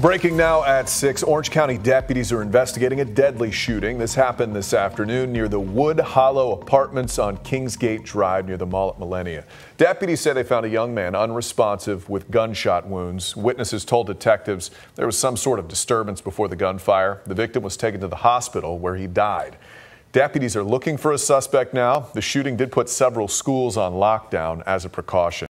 Breaking now at 6, Orange County deputies are investigating a deadly shooting. This happened this afternoon near the Wood Hollow Apartments on Kingsgate Drive near the mall at Millenia. Deputies say they found a young man unresponsive with gunshot wounds. Witnesses told detectives there was some sort of disturbance before the gunfire. The victim was taken to the hospital where he died. Deputies are looking for a suspect now. The shooting did put several schools on lockdown as a precaution.